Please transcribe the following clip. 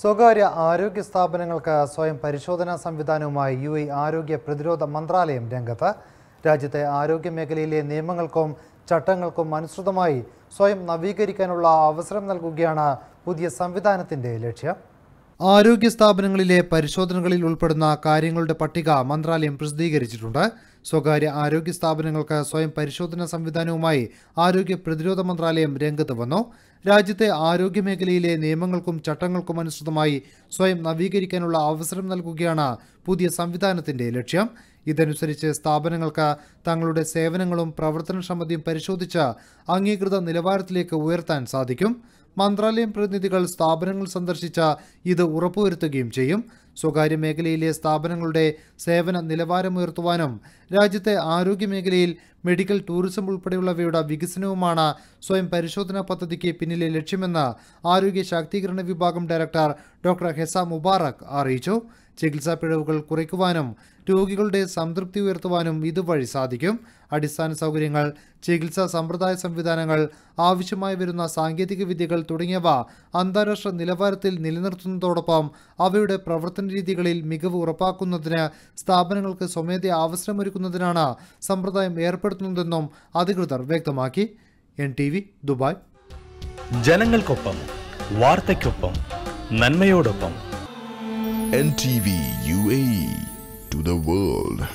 സ്വകാര്യ ആരോഗ്യ സ്ഥാപനങ്ങൾക്ക് സ്വയം പരിശോധനാ സംവിധാനവുമായി യു ആരോഗ്യ പ്രതിരോധ മന്ത്രാലയം രംഗത്ത്. രാജ്യത്തെ ആരോഗ്യ മേഖലയിലെ നിയമങ്ങൾക്കും ചട്ടങ്ങൾക്കും അനുസൃതമായി സ്വയം നവീകരിക്കാനുള്ള അവസരം നൽകുകയാണ് പുതിയ സംവിധാനത്തിന്റെ ലക്ഷ്യം. ആരോഗ്യ സ്ഥാപനങ്ങളിലെ പരിശോധനകളിൽ ഉൾപ്പെടുന്ന കാര്യങ്ങളുടെ പട്ടിക മന്ത്രാലയം പ്രസിദ്ധീകരിച്ചിട്ടുണ്ട്. സ്വകാര്യ ആരോഗ്യ സ്ഥാപനങ്ങൾക്ക് സ്വയം പരിശോധനാ സംവിധാനവുമായി ആരോഗ്യ പ്രതിരോധ മന്ത്രാലയം രംഗത്ത് വന്നു. രാജ്യത്തെ ആരോഗ്യ മേഖലയിലെ നിയമങ്ങൾക്കും ചട്ടങ്ങൾക്കും അനുസൃതമായി സ്വയം നവീകരിക്കാനുള്ള അവസരം നൽകുകയാണ് പുതിയ സംവിധാനത്തിന്റെ ലക്ഷ്യം. ഇതനുസരിച്ച് സ്ഥാപനങ്ങൾക്ക് തങ്ങളുടെ സേവനങ്ങളും പ്രവർത്തനക്ഷമതയും പരിശോധിച്ച് അംഗീകൃത നിലവാരത്തിലേക്ക് ഉയർത്താൻ സാധിക്കും. മന്ത്രാലയം പ്രതിനിധികൾ സ്ഥാപനങ്ങൾ സന്ദർശിച്ച ഇത് ഉറപ്പുവരുത്തുകയും ചെയ്യും. സ്വകാര്യ മേഖലയിലെ സ്ഥാപനങ്ങളുടെ സേവന നിലവാരമുയർത്തുവാനും രാജ്യത്തെ ആരോഗ്യ മേഖലയിൽ മെഡിക്കൽ ടൂറിസം ഉൾപ്പെടെയുള്ളവയുടെ വികസനവുമാണ് സ്വയം പരിശോധനാ പദ്ധതിക്ക് പിന്നിലെ ലക്ഷ്യമെന്ന് ആരോഗ്യ ശാക്തീകരണ വിഭാഗം ഡയറക്ടർ ഡോക്ടർ ഹെസ മുബാറക് അറിയിച്ചു. ചികിത്സാ പിഴവുകൾ കുറയ്ക്കുവാനും രോഗികളുടെ സംതൃപ്തി ഉയർത്തുവാനും ഇതുവഴി സാധിക്കും. അടിസ്ഥാന സൗകര്യങ്ങൾ ചികിത്സാ സമ്പ്രദായ സംവിധാനങ്ങൾ ആവശ്യമായി വരുന്ന സാങ്കേതിക വിദ്യകൾ തുടങ്ങിയവ അന്താരാഷ്ട്ര നിലവാരത്തിൽ നിലനിർത്തുന്നതോടൊപ്പം അവയുടെ പ്രവർത്തന രീതികളിൽ മികവ് ഉറപ്പാക്കുന്നതിന് സ്ഥാപനങ്ങൾക്ക് സ്വമേധ അവസരമൊരുക്കുന്നതിനാണ് സമ്പ്രദായം ഏർപ്പെടുത്തുന്നതെന്നും അധികൃതർ വ്യക്തമാക്കി. N T V Dubai. ജനങ്ങൾക്കൊപ്പം വാർത്തയ്ക്കൊപ്പം നന്മയോടൊപ്പം NTV UAE to the world.